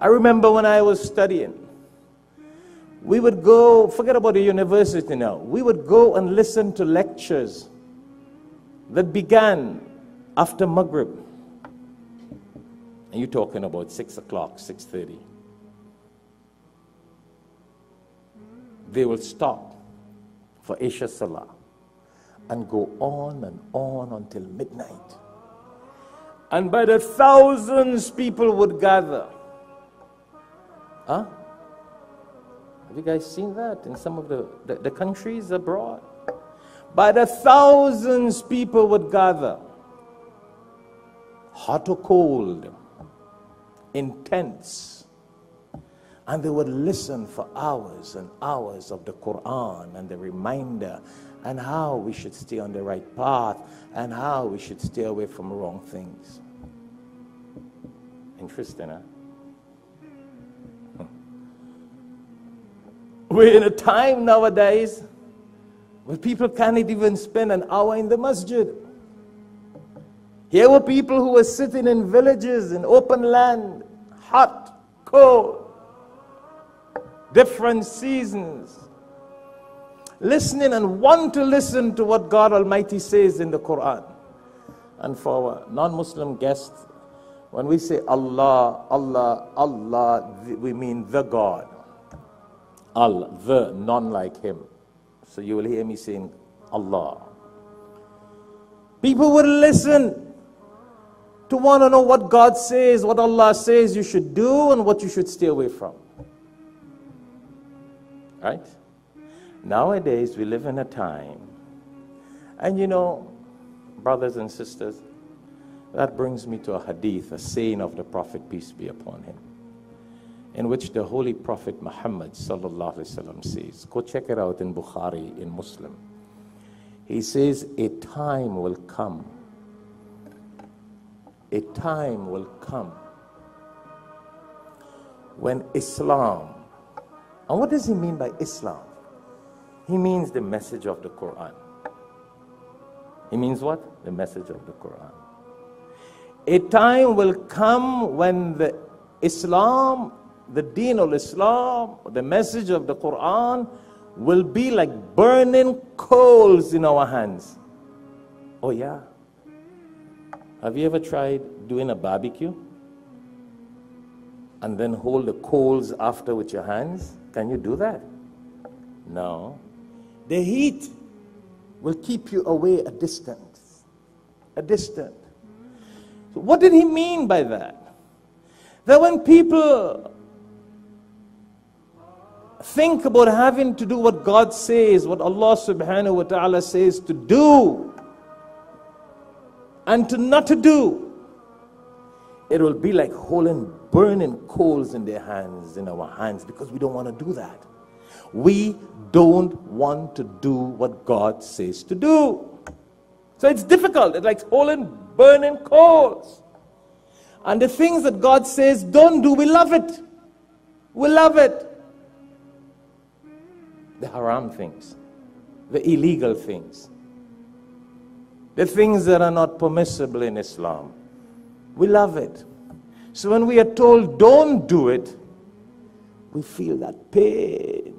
I remember when I was studying, we would go, forget about the university now, we would go and listen to lectures that began after Maghrib. And you're talking about 6 o'clock, 6.30. They will stop for Isha Salah and go on and on until midnight. And by the thousands, people would gather. Huh? Have you guys seen that in some of the, the, the countries abroad? By the thousands, people would gather. Hot or cold, intense. And they would listen for hours and hours of the Quran and the reminder and how we should stay on the right path and how we should stay away from wrong things. Interesting, huh? We're in a time nowadays where people can't even spend an hour in the masjid. Here were people who were sitting in villages in open land, hot, cold, different seasons, listening and want to listen to what God Almighty says in the Quran. And for our non Muslim guests, when we say Allah, Allah, Allah, we mean the God. Al, the, none like him. So you will hear me saying Allah. People will listen to want to know what God says, what Allah says you should do, and what you should stay away from. Right? Nowadays, we live in a time, and you know, brothers and sisters, that brings me to a hadith, a saying of the Prophet, peace be upon him in which the Holy Prophet Muhammad وسلم, says, go check it out in Bukhari, in Muslim. He says, A time will come, a time will come when Islam, and what does he mean by Islam? He means the message of the Quran. He means what? The message of the Quran. A time will come when the Islam the deen of Islam, the message of the Quran, will be like burning coals in our hands. Oh, yeah. Have you ever tried doing a barbecue? And then hold the coals after with your hands? Can you do that? No. The heat will keep you away a distance. A distance. So what did he mean by that? That when people think about having to do what God says, what Allah subhanahu wa ta'ala says to do, and to not to do, it will be like holding burning coals in their hands, in our hands, because we don't want to do that. We don't want to do what God says to do. So it's difficult. It's like holding burning coals. And the things that God says don't do, we love it. We love it the haram things, the illegal things, the things that are not permissible in Islam. We love it. So when we are told don't do it, we feel that pain.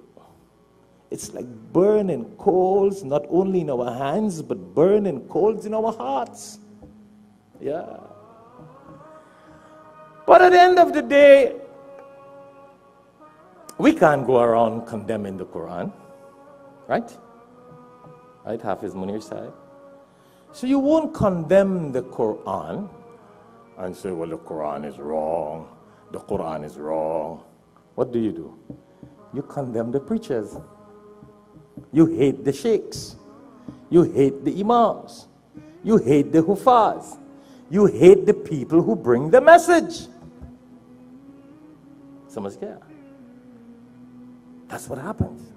It's like burning coals, not only in our hands, but burning coals in our hearts. Yeah. But at the end of the day, we can't go around condemning the Quran, right? Right? Hafiz Munir side. So you won't condemn the Quran and say, well, the Quran is wrong. The Quran is wrong. What do you do? You condemn the preachers. You hate the sheikhs. You hate the imams. You hate the hufaz. You hate the people who bring the message. Someone's here. That's what happens.